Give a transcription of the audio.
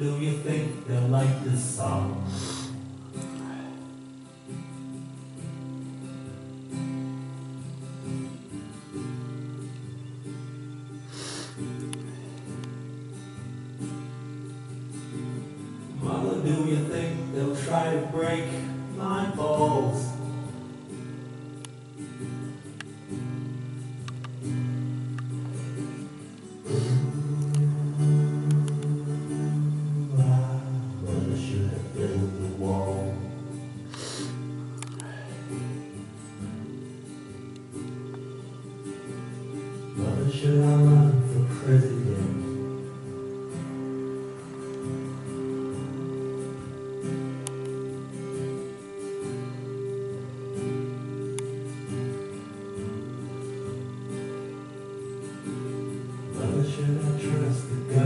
do you think they'll like this song? Mother, do you think they'll try to break my balls? should I love? The president? Whether should I trust the God?